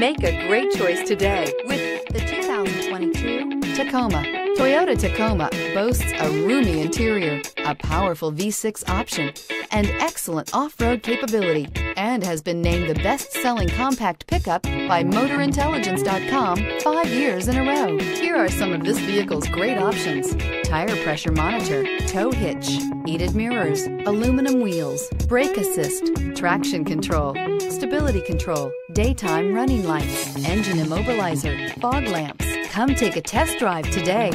Make a great choice today with the 2022 Tacoma. Toyota Tacoma boasts a roomy interior, a powerful V6 option, and excellent off-road capability, and has been named the best-selling compact pickup by MotorIntelligence.com five years in a row. Here are some of this vehicle's great options. Tire pressure monitor, tow hitch, heated mirrors, aluminum wheels, brake assist, traction control, stability control, daytime running lights, engine immobilizer, fog lamps. Come take a test drive today.